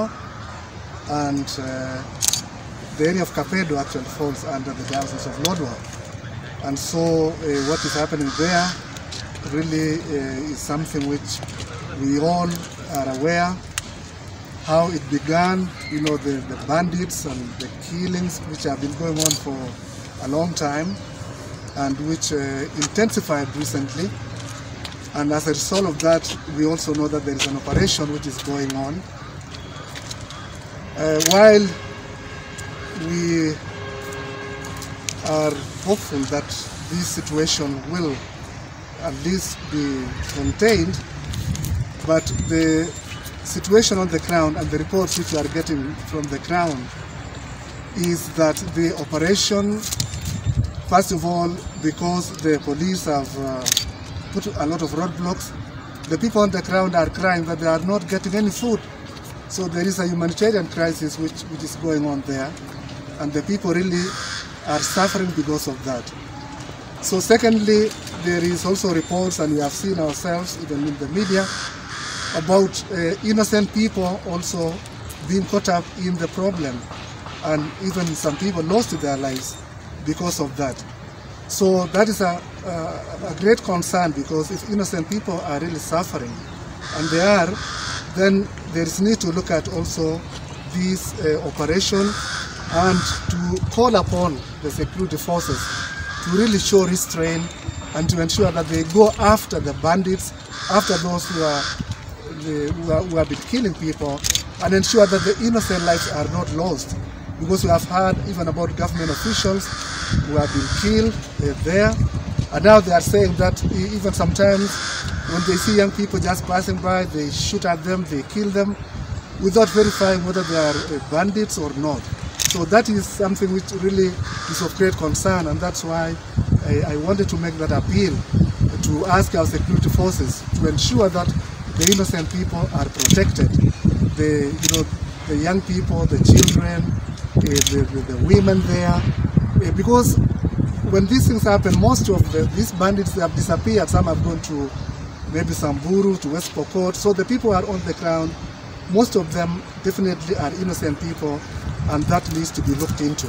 and uh, the area of Kapedo actually falls under the diocese of Lodwar. And so uh, what is happening there really uh, is something which we all are aware how it began, you know, the, the bandits and the killings which have been going on for a long time and which uh, intensified recently. And as a result of that, we also know that there is an operation which is going on. Uh, while we are hopeful that this situation will at least be contained, but the situation on the ground and the reports which we are getting from the ground is that the operation, first of all, because the police have uh, put a lot of roadblocks, the people on the ground are crying that they are not getting any food. So there is a humanitarian crisis which, which is going on there, and the people really are suffering because of that. So secondly, there is also reports, and we have seen ourselves even in the media, about uh, innocent people also being caught up in the problem and even some people lost their lives because of that. So that is a, a, a great concern because if innocent people are really suffering, and they are, then there is need to look at also this uh, operation and to call upon the security forces to really show restraint and to ensure that they go after the bandits, after those who are the, who, are, who have been killing people and ensure that the innocent lives are not lost. Because we have heard even about government officials who have been killed uh, there, and now they are saying that even sometimes when they see young people just passing by, they shoot at them, they kill them, without verifying whether they are uh, bandits or not. So that is something which really is of great concern, and that's why I, I wanted to make that appeal to ask our security forces to ensure that the innocent people are protected. The, you know, the young people, the children, uh, the, the, the, women there. Uh, because when these things happen, most of the, these bandits have disappeared. Some have gone to maybe Samburu, to West Pokot. So the people are on the ground. Most of them definitely are innocent people, and that needs to be looked into.